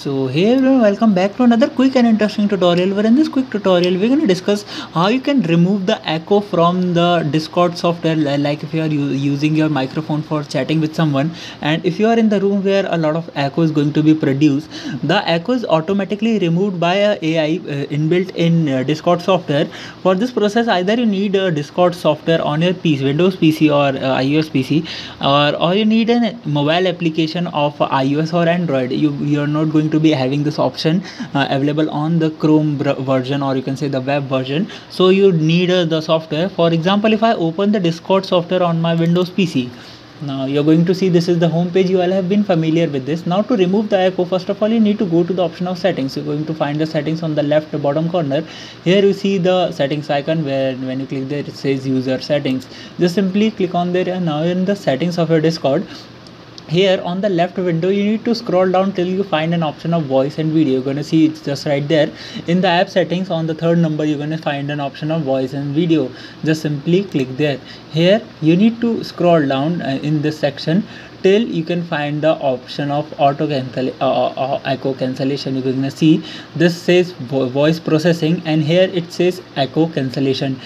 So hey everyone welcome back to another quick and interesting tutorial. Where in this quick tutorial we're going to discuss how you can remove the echo from the discord software like if you are using your microphone for chatting with someone and if you are in the room where a lot of echo is going to be produced the echo is automatically removed by a AI uh, inbuilt in uh, discord software. For this process either you need a discord software on your PC Windows PC or uh, iOS PC or or you need a mobile application of iOS or Android. You you're not going to be having this option uh, available on the chrome version or you can say the web version. So you need uh, the software. For example if i open the discord software on my windows pc now you're going to see this is the home page. You all have been familiar with this. Now to remove the echo first of all you need to go to the option of settings. You're going to find the settings on the left bottom corner. Here you see the settings icon where when you click there it says user settings. Just simply click on there and now in the settings of your discord here on the left window you need to scroll down till you find an option of voice and video. You're going to see it's just right there. In the app settings on the third number you're going to find an option of voice and video. Just simply click there. Here you need to scroll down uh, in this section till you can find the option of auto cancel uh, uh, uh, echo cancellation. You're to see this says vo voice processing and here it says echo cancellation.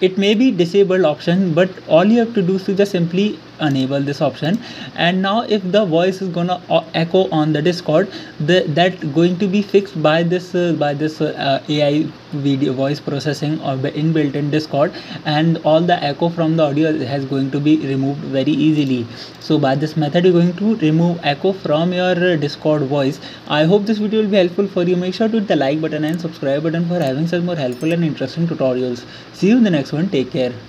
It may be disabled option but all you have to do is to just simply enable this option. And now if the voice is gonna uh, echo on the discord the that going to be fixed by this uh, by this uh, ai video voice processing or inbuilt in discord and all the echo from the audio has going to be removed very easily. So by this method you're going to remove echo from your discord voice. I hope this video will be helpful for you. Make sure to hit the like button and subscribe button for having such more helpful and interesting tutorials. See you in the next one. Take care